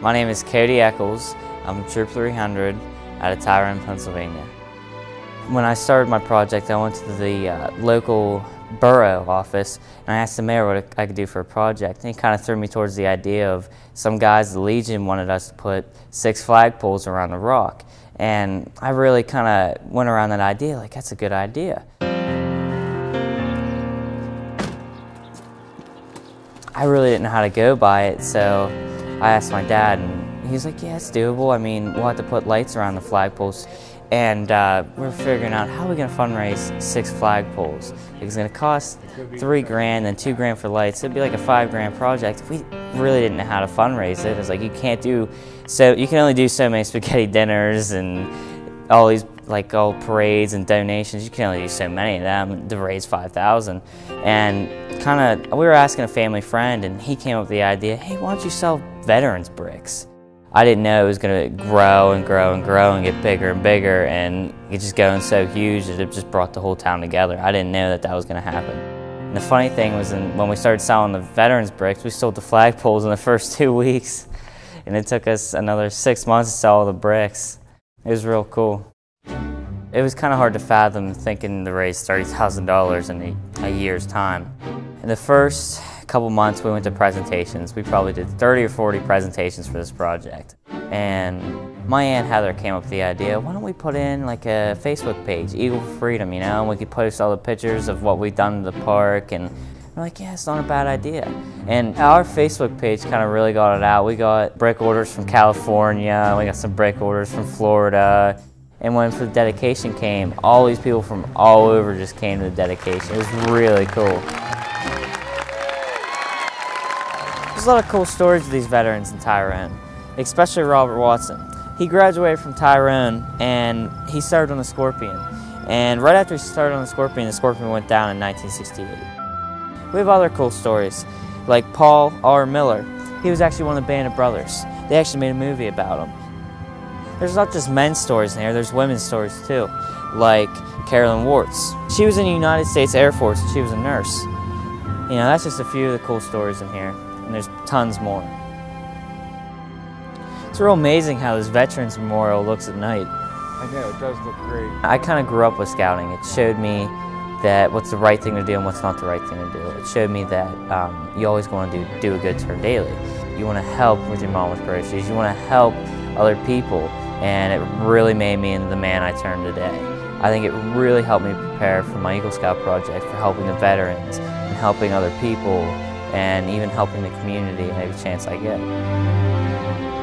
My name is Cody Eckels. I'm Troop 300 out of Tyrone, Pennsylvania. When I started my project, I went to the uh, local borough office and I asked the mayor what I could do for a project. And he kind of threw me towards the idea of some guys, the Legion, wanted us to put six flagpoles around the rock. And I really kind of went around that idea like, that's a good idea. I really didn't know how to go by it, so I asked my dad, and he's like, yeah, it's doable. I mean, we'll have to put lights around the flagpoles. And uh, we're figuring out how are we going to fundraise six flagpoles. It's going to cost three grand and two grand for lights. It'd be like a five grand project. We really didn't know how to fundraise it. It's like you can't do so. You can only do so many spaghetti dinners and all these like all parades and donations. You can only do so many of them to raise five thousand. And kind of we were asking a family friend, and he came up with the idea. Hey, why don't you sell veterans bricks? I didn't know it was going to grow and grow and grow and get bigger and bigger and it just going so huge that it just brought the whole town together. I didn't know that that was going to happen. And the funny thing was in, when we started selling the veterans bricks, we sold the flagpoles in the first two weeks and it took us another six months to sell all the bricks. It was real cool. It was kind of hard to fathom thinking to raise $30,000 in a, a year's time. In the first couple months we went to presentations. We probably did 30 or 40 presentations for this project. And my Aunt Heather came up with the idea, why don't we put in like a Facebook page, Eagle Freedom, you know, and we could post all the pictures of what we've done in the park and we're like, yeah, it's not a bad idea. And our Facebook page kind of really got it out. We got brick orders from California, we got some brick orders from Florida, and when the dedication came, all these people from all over just came to the dedication. It was really cool. There's a lot of cool stories of these veterans in Tyrone, especially Robert Watson. He graduated from Tyrone and he served on the Scorpion. And right after he started on the Scorpion, the Scorpion went down in 1968. We have other cool stories, like Paul R. Miller. He was actually one of the Band of Brothers. They actually made a movie about him. There's not just men's stories in here, there's women's stories too, like Carolyn Wartz. She was in the United States Air Force, she was a nurse. You know, that's just a few of the cool stories in here and there's tons more. It's real amazing how this Veterans Memorial looks at night. I know, it does look great. I kind of grew up with scouting. It showed me that what's the right thing to do and what's not the right thing to do. It showed me that um, you always want to do, do a good turn daily. You want to help with your mom with groceries. You want to help other people. And it really made me into the man I turned today. I think it really helped me prepare for my Eagle Scout project, for helping the veterans and helping other people and even helping the community every chance I get.